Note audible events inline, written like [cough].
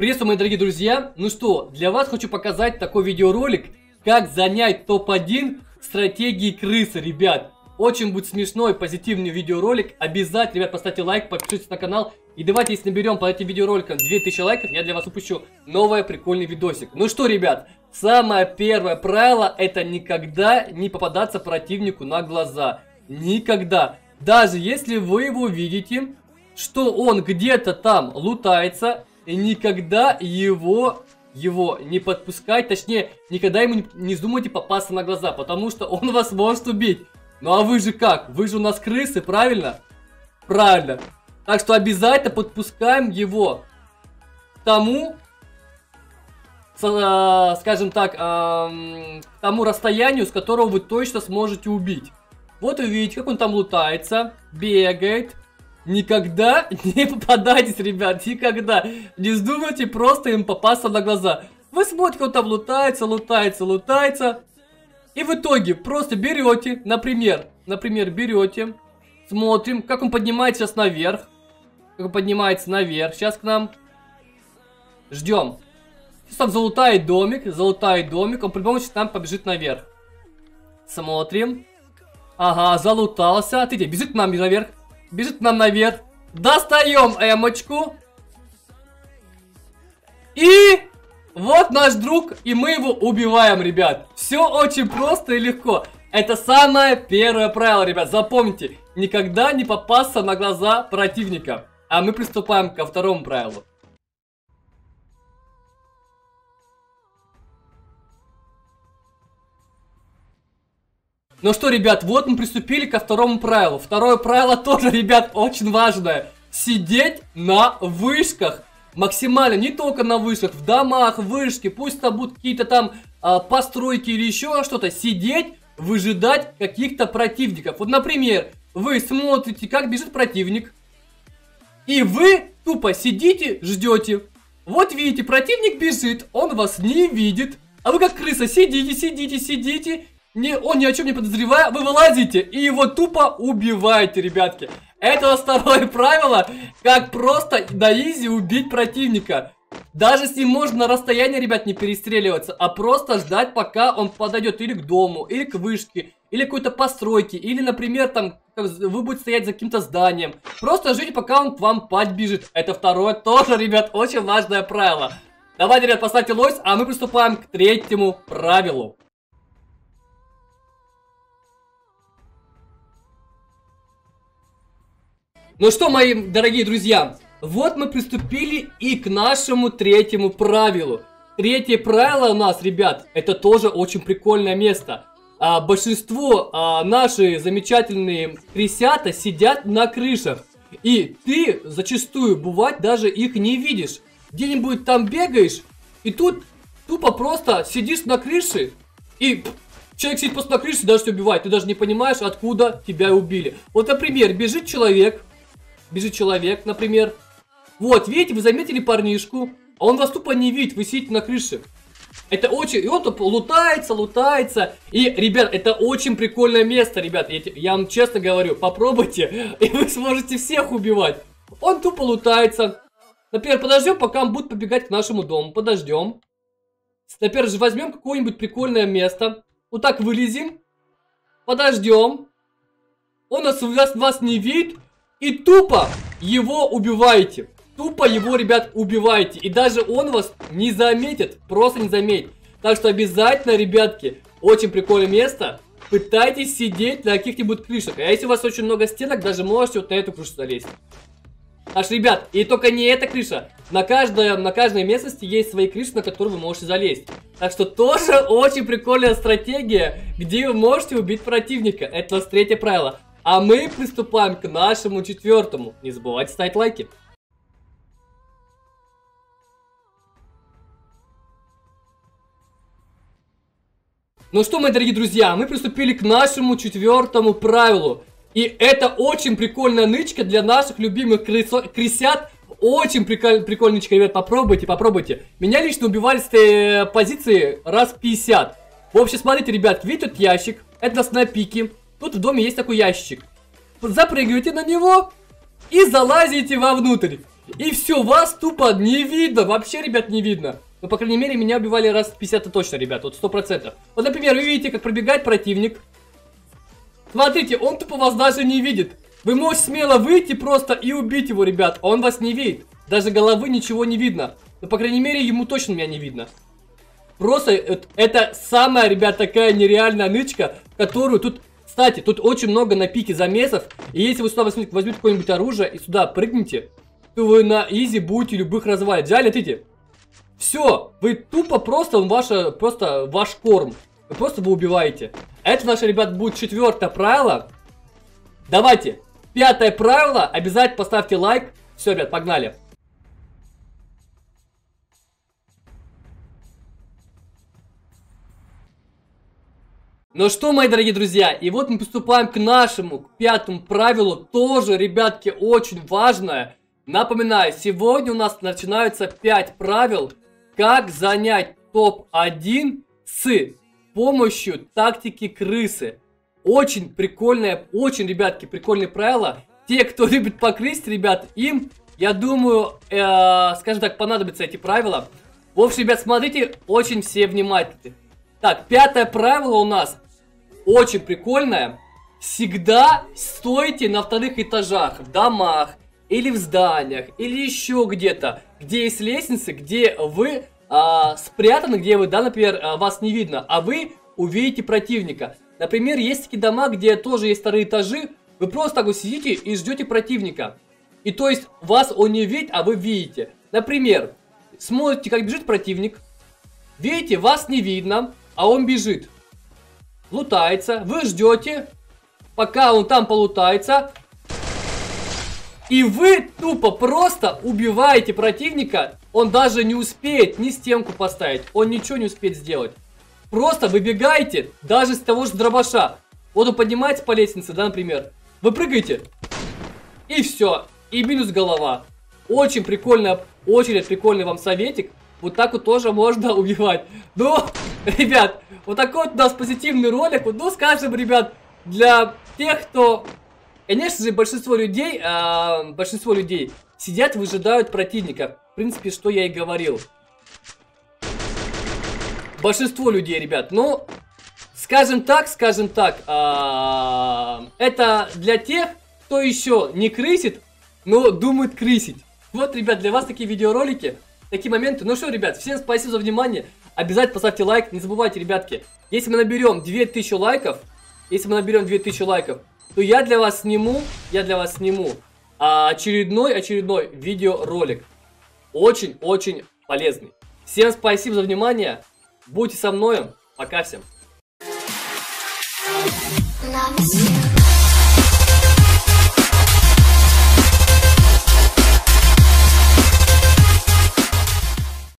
Приветствую, мои дорогие друзья. Ну что, для вас хочу показать такой видеоролик, как занять топ-1 стратегии крысы, ребят. Очень будет смешной, позитивный видеоролик. Обязательно, ребят, поставьте лайк, подпишитесь на канал. И давайте, если наберем под этим видеороликом 2000 лайков, я для вас упущу новый прикольный видосик. Ну что, ребят, самое первое правило, это никогда не попадаться противнику на глаза. Никогда. Даже если вы его видите, что он где-то там лутается, никогда его его не подпускать, точнее, никогда ему не, вздумайте попасться на глаза, потому что он вас может убить. Ну а вы же как? Вы же у нас крысы, правильно? Правильно. Так что обязательно подпускаем его к тому, э, скажем так, к тому расстоянию, с которого вы точно сможете убить. Вот вы видите, как он там лутается, бегает, Никогда [laughs] не попадайтесь, ребят, никогда. Не вздумайте просто им попасться на глаза. Вы смотрите, он там лутается, лутается, лутается. И в итоге просто берете, например, например, берете, смотрим, как он поднимается сейчас наверх. Как он поднимается наверх. Сейчас к нам. Ждем. Сейчас там залутает домик, залутает домик, он по-любому сейчас там побежит наверх. Смотрим. Ага, залутался. Ты бежит к нам наверх бежит нам наверх. Достаем эмочку. И вот наш друг, и мы его убиваем, ребят. Все очень просто и легко. Это самое первое правило, ребят. Запомните, никогда не попасться на глаза противника. А мы приступаем ко второму правилу. Ну что, ребят, вот мы приступили ко второму правилу. Второе правило тоже, [laughs] ребят, очень важное. Сидеть на вышках. Максимально, не только на вышках, в домах, вышки, пусть там будут какие-то там а, постройки или еще что-то. Сидеть, выжидать каких-то противников. Вот, например, вы смотрите, как бежит противник. И вы тупо сидите, ждете. Вот видите, противник бежит, он вас не видит. А вы как крыса сидите, сидите, сидите не, он ни о чем не подозревая, вы вылазите и его тупо убиваете, ребятки. Это второе [laughs] правило, как просто на изи убить противника. Даже с ним можно на расстоянии, ребят, не перестреливаться, а просто ждать, пока он подойдет или к дому, или к вышке, или какой-то постройке, или, например, там, вы будете стоять за каким-то зданием. Просто ждите, пока он к вам подбежит. Это второе тоже, ребят, очень важное правило. Давайте, ребят, поставьте лойс, а мы приступаем к третьему правилу. Ну что, мои дорогие друзья, вот мы приступили и к нашему третьему правилу. Третье правило у нас, ребят, это тоже очень прикольное место. А, большинство а, наши замечательные крысята сидят на крышах. И ты зачастую, бывает, даже их не видишь. Где-нибудь там бегаешь, и тут тупо просто сидишь на крыше, и человек сидит просто на крыше, даже тебя убивает. Ты даже не понимаешь, откуда тебя убили. Вот, например, бежит человек, бежит человек, например. Вот, видите, вы заметили парнишку, а он вас тупо не видит, вы сидите на крыше. Это очень... И он тупо лутается, лутается. И, ребят, это очень прикольное место, ребят. Я, я вам честно говорю, попробуйте, [laughs] и вы сможете всех убивать. Он тупо лутается. Например, подождем, пока он будет побегать к нашему дому. Подождем. Например, же возьмем какое-нибудь прикольное место. Вот так вылезем. Подождем. Он нас, вас, вас не видит. И тупо его убиваете. Тупо его, ребят, убиваете. И даже он вас не заметит. Просто не заметит. Так что обязательно, ребятки, очень прикольное место. Пытайтесь сидеть на каких-нибудь крышах. А если у вас очень много стенок, даже можете вот на эту крышу залезть. Аж, ребят, и только не эта крыша. На, каждой, на каждой местности есть свои крыши, на которые вы можете залезть. Так что тоже [laughs] очень прикольная стратегия, где вы можете убить противника. Это у нас третье правило. А мы приступаем к нашему четвертому. Не забывайте ставить лайки. Ну что, мои дорогие друзья, мы приступили к нашему четвертому правилу. И это очень прикольная нычка для наших любимых крысо крысят. Очень приколь нычка, ребят, попробуйте, попробуйте. Меня лично убивали с этой позиции раз 50. В общем, смотрите, ребят, видите этот ящик? Это нас. Тут в доме есть такой ящик. Запрыгиваете на него и залазите вовнутрь. И все, вас тупо не видно. Вообще, ребят, не видно. Ну, по крайней мере, меня убивали раз 50 -то точно, ребят, вот 100%. Вот, например, вы видите, как пробегает противник. Смотрите, он тупо вас даже не видит. Вы можете смело выйти просто и убить его, ребят. Он вас не видит. Даже головы ничего не видно. Но, по крайней мере, ему точно меня не видно. Просто это, это самая, ребят, такая нереальная нычка, которую тут... Кстати, тут очень много на пике замесов. И если вы сюда возьмете, возьмете какое-нибудь оружие и сюда прыгнете, то вы на изи будете любых развалить. Взяли, летите. Все, вы тупо просто, ваша, просто ваш корм. Вы просто вы убиваете. Это наше, ребят, будет четвертое правило. Давайте, пятое правило, обязательно поставьте лайк. Все, ребят, погнали. Ну что, мои дорогие друзья, и вот мы приступаем к нашему, к пятому правилу, тоже, ребятки, очень важное. Напоминаю, сегодня у нас начинаются 5 правил, как занять топ-1 с помощью тактики крысы. Очень прикольное, очень, ребятки, прикольные правила. Те, кто [laughs] любит покрыть, ребят, им, я думаю, э, скажем так, понадобятся эти правила. В общем, ребят, смотрите, очень все внимательны. Так, пятое правило у нас очень прикольное. Всегда стойте на вторых этажах, в домах, или в зданиях, или еще где-то, где есть лестницы, где вы а, спрятаны, где вы, да, например, а, вас не видно, а вы увидите противника. Например, есть такие дома, где тоже есть вторые этажи, вы просто так вот сидите и ждете противника. И то есть вас он не видит, а вы видите. Например, смотрите, как бежит противник, видите, вас не видно, а он бежит. Лутается, вы ждете, пока он там полутается, и вы тупо просто убиваете противника. Он даже не успеет ни стенку поставить. Он ничего не успеет сделать. Просто выбегаете даже с того же дробаша. Вот он поднимается по лестнице, да, например. Вы прыгаете. И все. И минус голова. Очень прикольно, очень прикольный вам советик. Вот так вот тоже можно [laughs] убивать. Но, ребят, вот такой вот у нас позитивный ролик. Ну, скажем, ребят, для тех, кто Конечно же, большинство людей, э, большинство людей сидят, выжидают противника. В принципе, что я и говорил. Большинство людей, ребят. Ну, скажем так, скажем так, э, это для тех, кто еще не крысит, но думает крысить. Вот, ребят, для вас такие видеоролики, такие моменты. Ну что, ребят, всем спасибо за внимание. Обязательно поставьте лайк. Не забывайте, ребятки, если мы наберем 2000 лайков, если мы наберем 2000 лайков, то я для вас сниму, я для вас сниму очередной, очередной видеоролик. Очень-очень полезный. Всем спасибо за внимание. Будьте со мной. Пока всем.